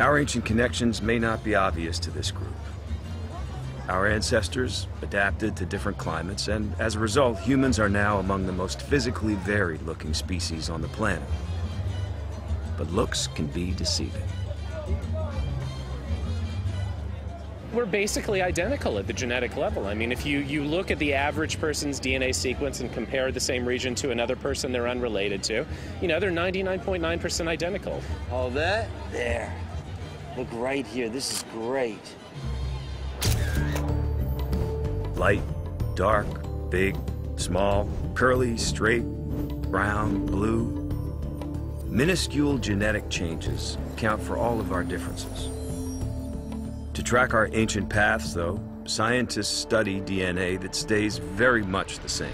Our ancient connections may not be obvious to this group. Our ancestors adapted to different climates, and as a result, humans are now among the most physically varied looking species on the planet. But looks can be deceiving. We're basically identical at the genetic level. I mean, if you, you look at the average person's DNA sequence and compare the same region to another person they're unrelated to, you know, they're 99.9% identical. All that? There. Look right here. This is great. Light, dark, big, small, curly, straight, brown, blue. Minuscule genetic changes account for all of our differences. To track our ancient paths, though, scientists study DNA that stays very much the same.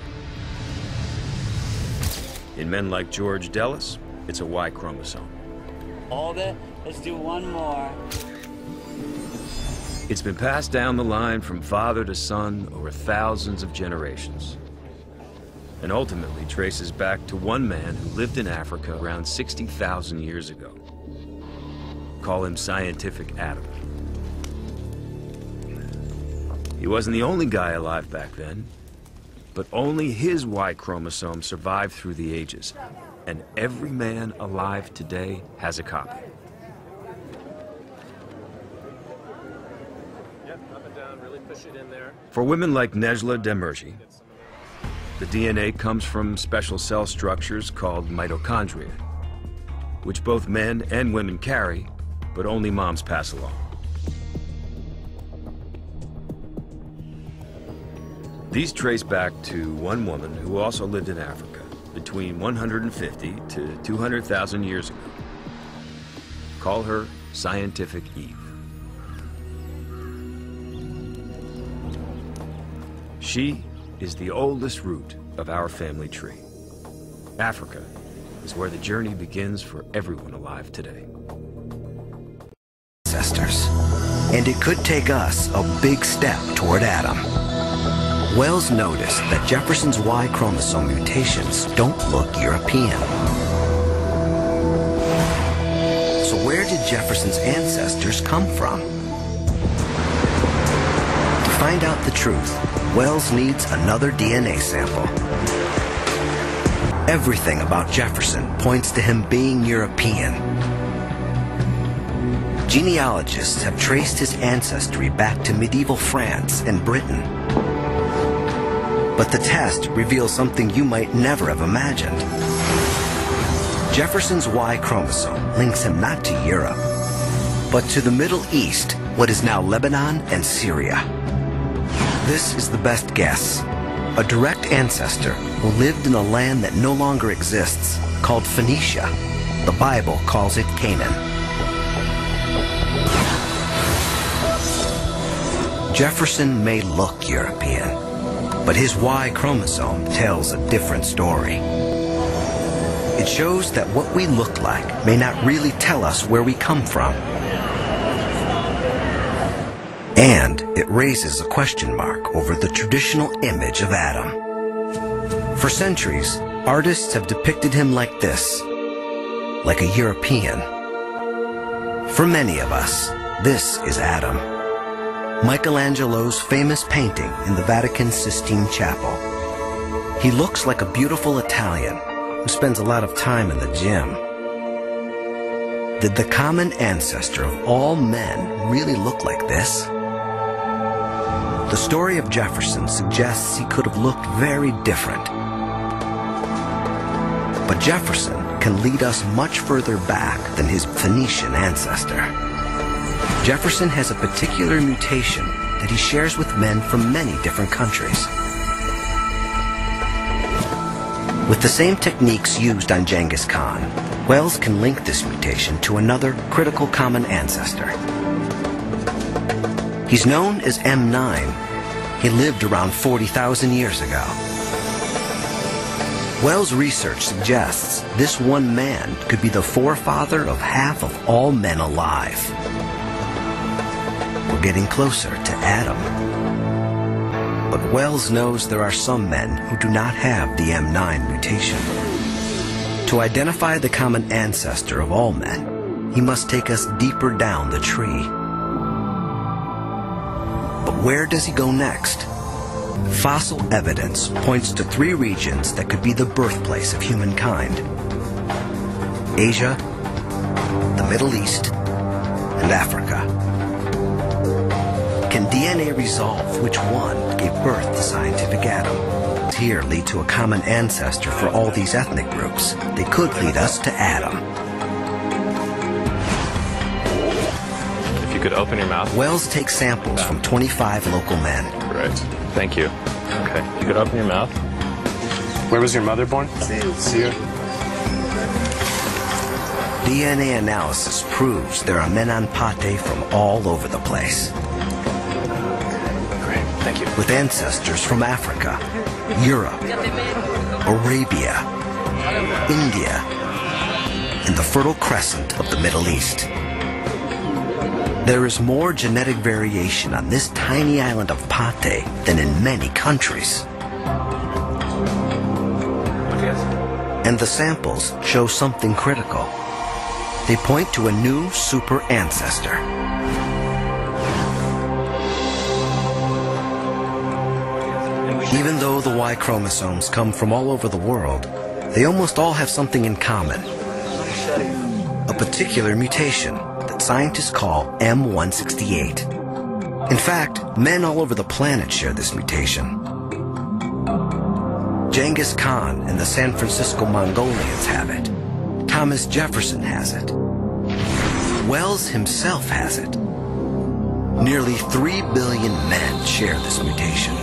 In men like George Dellis, it's a Y chromosome. All that? Let's do one more. It's been passed down the line from father to son over thousands of generations. And ultimately traces back to one man who lived in Africa around 60,000 years ago. Call him Scientific Adam. He wasn't the only guy alive back then, but only his Y chromosome survived through the ages, and every man alive today has a copy. For women like Nejla Demirji, the DNA comes from special cell structures called mitochondria, which both men and women carry, but only moms pass along. These trace back to one woman who also lived in Africa between 150 to 200,000 years ago. Call her Scientific Eve. She is the oldest root of our family tree. Africa is where the journey begins for everyone alive today. Ancestors. And it could take us a big step toward Adam. Wells noticed that Jefferson's Y chromosome mutations don't look European. So where did Jefferson's ancestors come from? To find out the truth, Wells needs another DNA sample. Everything about Jefferson points to him being European. Genealogists have traced his ancestry back to medieval France and Britain. But the test reveals something you might never have imagined. Jefferson's Y chromosome links him not to Europe, but to the Middle East, what is now Lebanon and Syria. This is the best guess. A direct ancestor who lived in a land that no longer exists, called Phoenicia. The Bible calls it Canaan. Jefferson may look European, but his Y chromosome tells a different story. It shows that what we look like may not really tell us where we come from. And it raises a question mark over the traditional image of Adam. For centuries, artists have depicted him like this, like a European. For many of us, this is Adam. Michelangelo's famous painting in the Vatican Sistine Chapel. He looks like a beautiful Italian who spends a lot of time in the gym. Did the common ancestor of all men really look like this? The story of Jefferson suggests he could have looked very different. But Jefferson can lead us much further back than his Phoenician ancestor. Jefferson has a particular mutation that he shares with men from many different countries. With the same techniques used on Genghis Khan, Wells can link this mutation to another critical common ancestor. He's known as M9. He lived around 40,000 years ago. Wells' research suggests this one man could be the forefather of half of all men alive. We're getting closer to Adam. But Wells knows there are some men who do not have the M9 mutation. To identify the common ancestor of all men, he must take us deeper down the tree. Where does he go next? Fossil evidence points to three regions that could be the birthplace of humankind. Asia, the Middle East, and Africa. Can DNA resolve which one gave birth to scientific Adam? Here lead to a common ancestor for all these ethnic groups. They could lead us to Adam. Could open your mouth. Wells takes samples from 25 local men. Right. Thank you. Okay. You could open your mouth. Where was your mother born? Seer. DNA analysis proves there are men on Pate from all over the place. Great. Thank you. with ancestors from Africa, Europe, Arabia, India, and the Fertile Crescent of the Middle East. There is more genetic variation on this tiny island of Pate than in many countries. And the samples show something critical. They point to a new super ancestor. Even though the Y chromosomes come from all over the world, they almost all have something in common. A particular mutation scientists call M168. In fact, men all over the planet share this mutation. Genghis Khan and the San Francisco Mongolians have it. Thomas Jefferson has it. Wells himself has it. Nearly 3 billion men share this mutation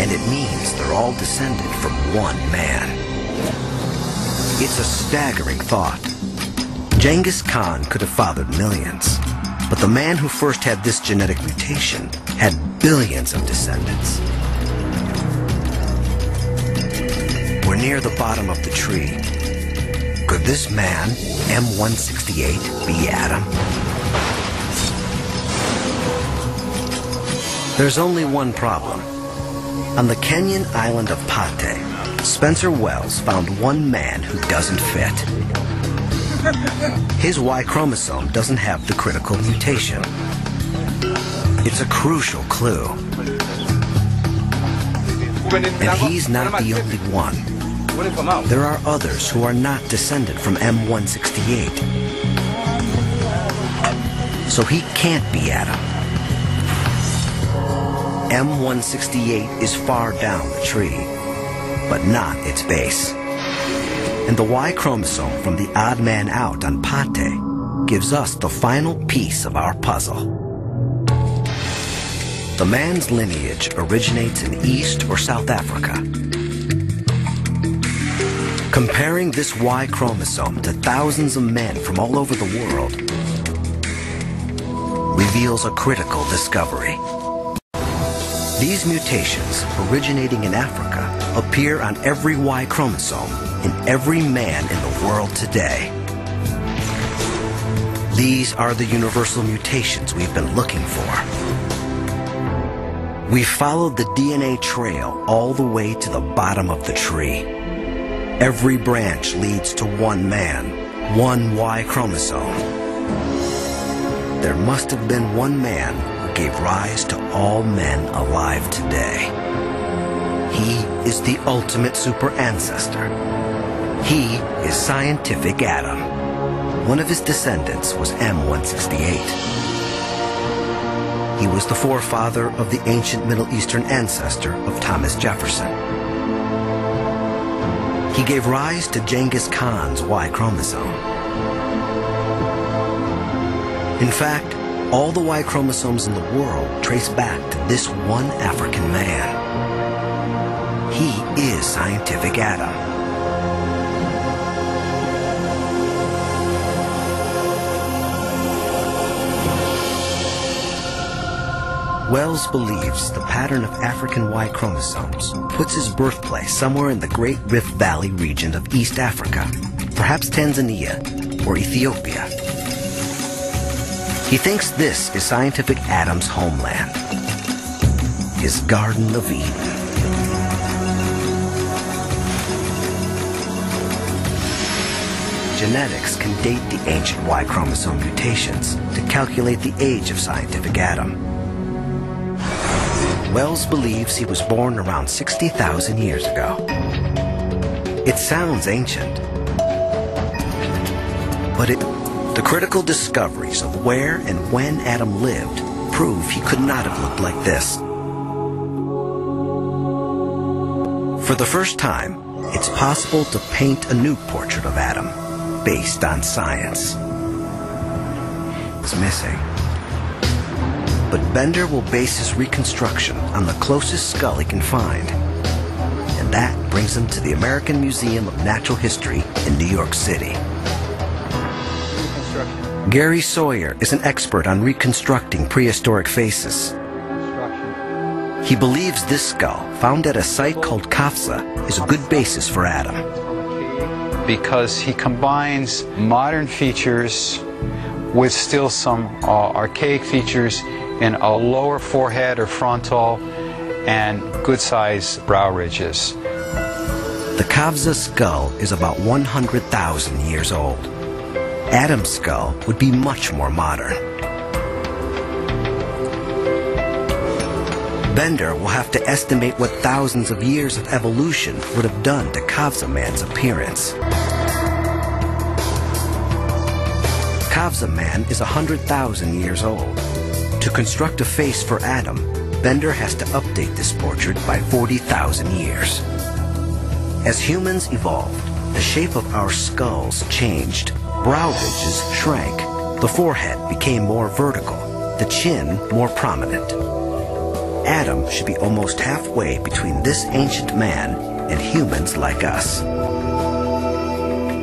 and it means they're all descended from one man. It's a staggering thought. Genghis Khan could have fathered millions, but the man who first had this genetic mutation had billions of descendants. We're near the bottom of the tree. Could this man, M168, be Adam? There's only one problem. On the Kenyan island of Pate, Spencer Wells found one man who doesn't fit. His Y chromosome doesn't have the critical mutation. It's a crucial clue. And he's not the only one. There are others who are not descended from M168. So he can't be Adam. M168 is far down the tree, but not its base. And the Y chromosome from the odd man out on Pate gives us the final piece of our puzzle. The man's lineage originates in East or South Africa. Comparing this Y chromosome to thousands of men from all over the world reveals a critical discovery. These mutations, originating in Africa, appear on every Y chromosome in every man in the world today. These are the universal mutations we've been looking for. We followed the DNA trail all the way to the bottom of the tree. Every branch leads to one man, one Y chromosome. There must have been one man gave rise to all men alive today. He is the ultimate super ancestor. He is scientific Adam. One of his descendants was M168. He was the forefather of the ancient Middle Eastern ancestor of Thomas Jefferson. He gave rise to Genghis Khan's Y chromosome. In fact, all the Y chromosomes in the world trace back to this one African man. He is scientific Adam. Wells believes the pattern of African Y chromosomes puts his birthplace somewhere in the Great Rift Valley region of East Africa, perhaps Tanzania or Ethiopia. He thinks this is scientific Adam's homeland, his Garden of Eden. genetics can date the ancient Y chromosome mutations to calculate the age of scientific Adam. Wells believes he was born around 60,000 years ago. It sounds ancient, but it, the critical discoveries of where and when Adam lived prove he could not have looked like this. For the first time, it's possible to paint a new portrait of Adam based on science. It's missing. But Bender will base his reconstruction on the closest skull he can find. And that brings him to the American Museum of Natural History in New York City. Gary Sawyer is an expert on reconstructing prehistoric faces. He believes this skull, found at a site called Qafzeh, is a good basis for Adam. Because he combines modern features with still some uh, archaic features in a lower forehead or frontal and good sized brow ridges. The Qafzeh skull is about 100,000 years old. Adam's skull would be much more modern. Bender will have to estimate what thousands of years of evolution would have done to Qafzeh man's appearance. Qafzeh man is 100,000 years old. To construct a face for Adam, Bender has to update this portrait by 40,000 years. As humans evolved, the shape of our skulls changed. Brow ridges shrank. The forehead became more vertical. The chin more prominent. Adam should be almost halfway between this ancient man and humans like us.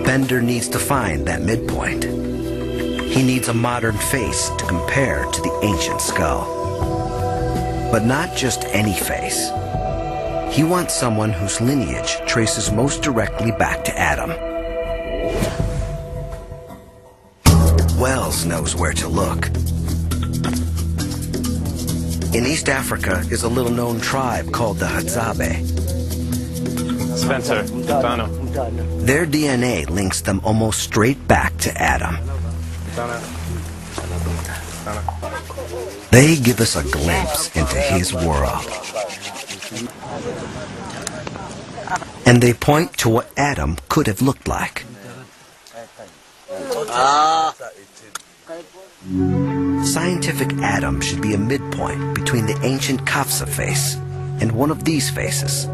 Bender needs to find that midpoint. He needs a modern face to compare to the ancient skull. But not just any face. He wants someone whose lineage traces most directly back to Adam. Wells knows where to look. In East Africa is a little known tribe called the Hadzabe. Spencer, Donna. Their DNA links them almost straight back to Adam. They give us a glimpse into his world. And they point to what Adam could have looked like. Ah. Scientific Adam should be a midpoint between the ancient Qafzeh face and one of these faces.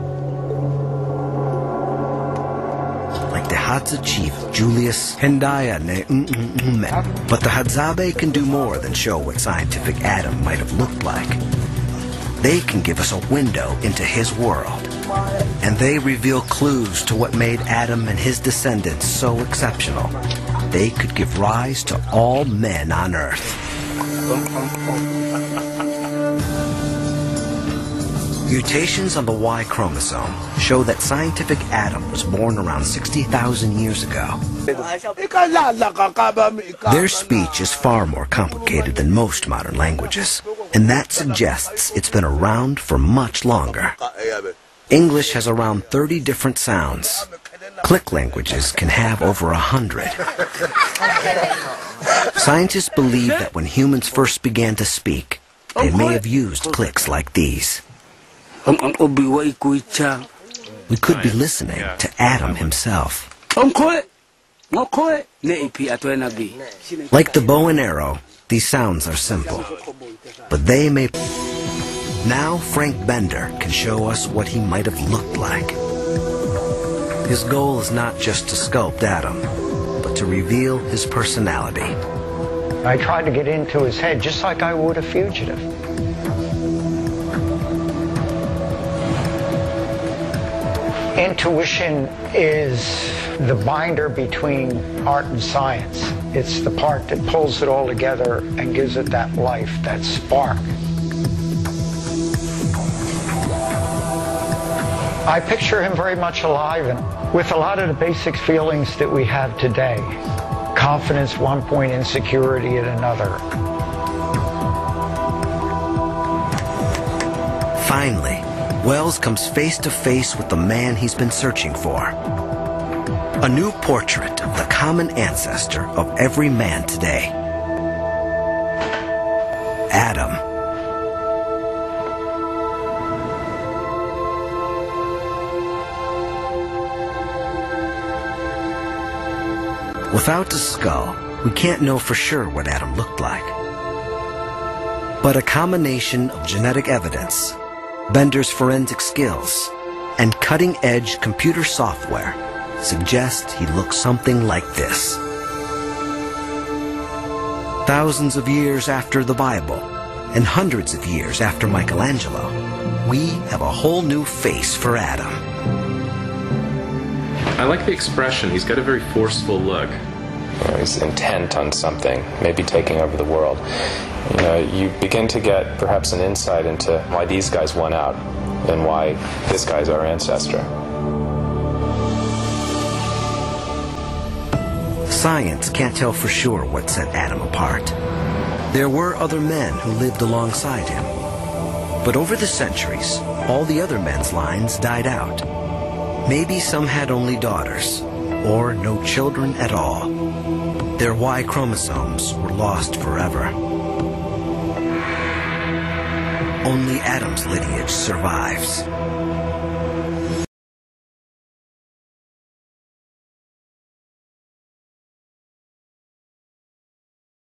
Like the Hadza chief Julius Hendaya Ne mm, mm, mm, Mmet. But the Hadzabe can do more than show what scientific Adam might have looked like. They can give us a window into his world. And they reveal clues to what made Adam and his descendants so exceptional. They could give rise to all men on earth. Mutations on the Y chromosome show that scientific Adam was born around 60,000 years ago. Their speech is far more complicated than most modern languages, and that suggests it's been around for much longer. English has around 30 different sounds. Click languages can have over a hundred. Scientists believe that when humans first began to speak, they may have used clicks like these. We could be listening to Adam himself. Like the bow and arrow, these sounds are simple, but they may. Now Frank Bender can show us what he might have looked like. His goal is not just to sculpt Adam, but to reveal his personality. I tried to get into his head just like I would a fugitive. Intuition is the binder between art and science. It's the part that pulls it all together and gives it that life, that spark. I picture him very much alive and with a lot of the basic feelings that we have today. Confidence one point, insecurity at another. Finally, Wells comes face to face with the man he's been searching for. A new portrait of the common ancestor of every man today. Adam. Without the skull, we can't know for sure what Adam looked like. But a combination of genetic evidence, Bender's forensic skills, and cutting-edge computer software suggest he looked something like this. Thousands of years after the Bible, and hundreds of years after Michelangelo, we have a whole new face for Adam. I like the expression. He's got a very forceful look. You know, he's intent on something, maybe taking over the world. You know, you begin to get perhaps an insight into why these guys won out and why this guy's our ancestor. Science can't tell for sure what set Adam apart. There were other men who lived alongside him. But over the centuries, all the other men's lines died out. Maybe some had only daughters, or no children at all. Their Y chromosomes were lost forever. Only Adam's lineage survives.